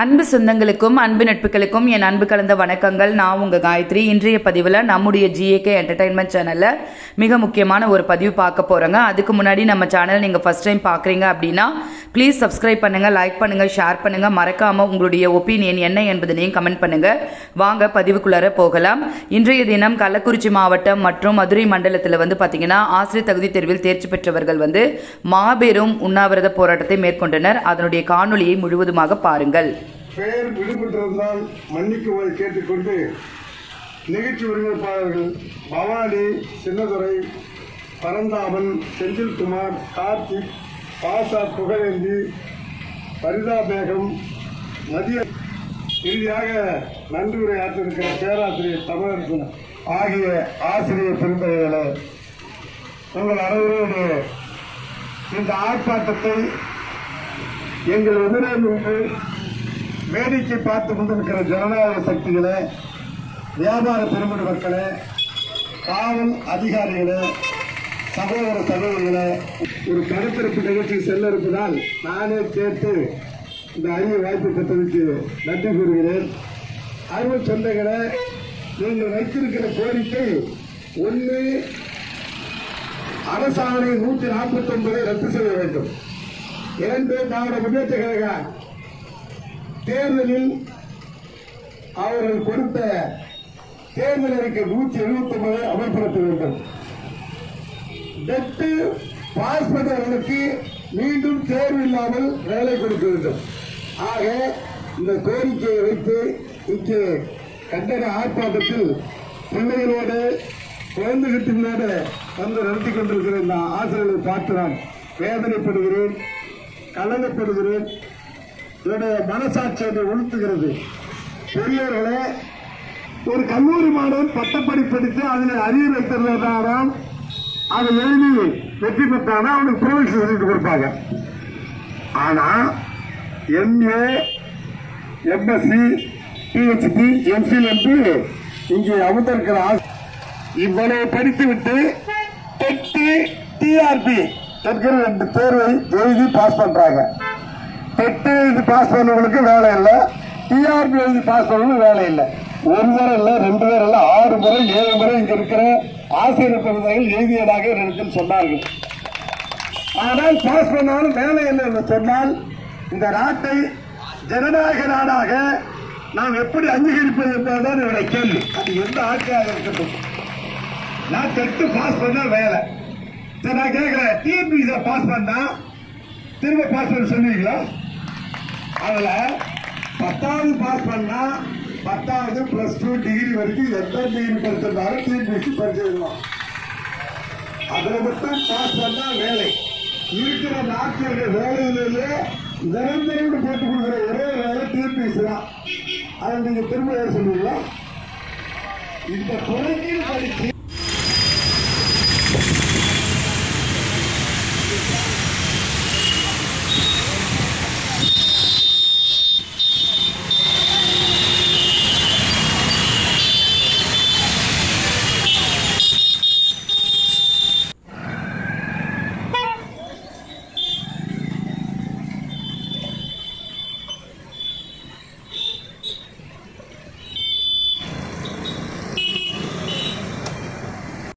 அன்பு சொந்தங்களுக்கும் அன்பு நட்புகளுக்கும் என் அன்பு கலந்த வணக்கங்கள். நான் உங்கள் காயத்ரி. இன்றைய பதிவில் நம்முடைய ஜிஏகே என்டர்டைன்மெண்ட் சேனலில் மிக முக்கியமான ஒரு பதிவு பார்க்க போகிறோங்க அதுக்கு முன்னாடி நம்ம சேனல் நீங்கள் ஃபர்ஸ்ட் டைம் பார்க்குறீங்க அப்படின்னா ப்ளீஸ் சப்ஸ்கிரைப் பண்ணுங்கள் லைக் பண்ணுங்கள் ஷேர் பண்ணுங்கள் மறக்காமல் உங்களுடைய ஒப்பீனியன் என்ன என்பதனையும் கமெண்ட் பண்ணுங்கள் வாங்க பதிவுக்குள்ளார போகலாம். இன்றைய தினம் கள்ளக்குறிச்சி மாவட்டம் மற்றும் மதுரை மண்டலத்தில் வந்து பார்த்தீங்கன்னா ஆசிரியர் தகுதி தேர்வில் தேர்ச்சி பெற்றவர்கள் வந்து மாபெரும் உண்ணாவிரத போராட்டத்தை மேற்கொண்டனர். அதனுடைய காணொலியை முழுவதுமாக பாருங்கள். பெயர் விடுபட்டிருந்தால் மன்னிக்குமாறு கேட்டுக்கொண்டு நிகழ்ச்சி ஒருங்கிணைப்பாளர்கள் பவானி சின்னதுரை பரந்தாமன் செந்தில்குமார் கார்த்திக் பாசா புகழேந்தி பரிதாபேகம் மதிய இறுதியாக நன்றி உரையாற்றிருக்கிற பேராசிரியர் தமிழரசன் ஆகிய ஆசிரியர் பெருந்தகைகளை உங்கள் அனைவருடைய இந்த ஆர்ப்பாட்டத்தை எங்கள் எதிரே நின்று வேடிக்கை பார்த்து கொண்டிருக்கிற ஜனநாயக சக்திகளே வியாபார பெருமடு மக்களே காவல் அதிகாரிகளே சகோதர சகோதரிகளே ஒரு கருத்திருப்பு நிகழ்ச்சி செல்ல இருப்பதால் நானே கேட்டு இந்த அரிய வாய்ப்பு பெற்றதுக்கு நன்றி கூறுகிறேன். அருமை சொந்தங்களே நீங்கள் வைத்திருக்கிற கோரிக்கை ஒன்று அரசாணை நூற்றி நாற்பத்தி ஒன்பதை ரத்து செய்ய வேண்டும். இரண்டு திராவிட முன்னேற்ற கழக தேர்தலில் அவர்கள் கொடுத்த தேர்தல் அறிக்கை நூற்றி எழுபத்தி ஒன்பதை அமல்படுத்த வேண்டும். டெட்டு பாஸ் பண்ணவர்களுக்கு மீண்டும் தேர்வு இல்லாமல் வேலை கொடுக்க வேண்டும். ஆக இந்த கோரிக்கையை வைத்து இங்கே கண்டன ஆர்ப்பாட்டத்தில் பிள்ளைகளோடு குழந்தைகிட்டங்களோடு வந்து நடத்தி கொண்டிருக்கிற இந்த ஆசிரியர்களை பார்த்து நான் வேதனைப்படுகிறேன் கலங்கப்படுகிறேன். என்னுடைய மனசாட்சி என்று உணர்த்துகிறது பெரியவர்களே ஒரு கல்லூரி மாணவன் பட்டப்படி படித்து அதில் அரியர் வைத்திருந்தாராம் அதை எழுதி வெற்றி பெற்றானா அவனுக்கு ப்ரொவிஷன் சொல்லிட்டு கொடுப்பாங்க. ஆனா எம்ஏ எம்எஸ்சி பிஹெச்டி எம்சில் என்று இங்கே அமர்ந்திருக்கிற ஆசி- இவ்வளவு படித்துவிட்டு டெட்டு டிஆர்பி என்கிற ரெண்டு தேர்வை எழுதி பாஸ் பண்றாங்க. டெட்டு எழுதி பாஸ் பண்ணவங்களுக்கு வேலை இல்லை. டிஆர்பி எழுதி பாஸ் பண்ணவங்களுக்கு வேலை இல்லை. ஒரு முறை இல்லை ரெண்டு பேர் இல்லை ஆறு முறை ஏழு முறை இங்க இருக்கிற ஆசிரியர் பெருந்தகைகள் எழுதியதாக இருக்குன்னு சொன்னார்கள். ஆனால் பாஸ் பண்ணாலும் வேலை இல்லை என்று சொன்னால் இந்த நாட்டை ஜனநாயக நாடாக நாம் எப்படி அங்கீகரிப்பது என்பதுதான் என்னுடைய கேள்வி. அது எந்த ஆட்சியாக இருக்கட்டும். நான் டெட்டு பாஸ் பண்ணா வேலை. சரி நான் கேட்கிறேன். டிஎன்பிசி பாஸ் பண்ணா திரும்ப பாஸ் பண்ண சொல்லுவீங்களா அதுல பத்தாவது பாஸ் பண்ணா பத்தாவது பிளஸ் டூ டிகிரி வரைக்கும் எத்தனை டிகிரி படிச்சிருந்தாலும் டிஎன்பிசி படிச்சிருந்தோம் அதுல மட்டும் பாஸ் பண்ணா வேலை. இருக்கிற நாட்டில் வேலையிலேயே நிரந்தரம் போட்டு கொடுக்குற ஒரே வேலை டிஎன்பிசி தான் அதை நீங்க திரும்ப ஏன் சொல்லுவீங்களா இந்த துறைக்கு படிச்சு